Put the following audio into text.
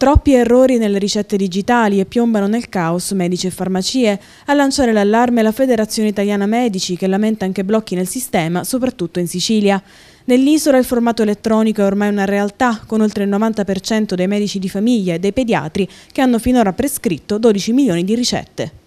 Troppi errori nelle ricette digitali e piombano nel caos medici e farmacie. A lanciare l'allarme la Federazione Italiana Medici che lamenta anche blocchi nel sistema, soprattutto in Sicilia. Nell'isola il formato elettronico è ormai una realtà, con oltre il 90% dei medici di famiglia e dei pediatri che hanno finora prescritto 12 milioni di ricette.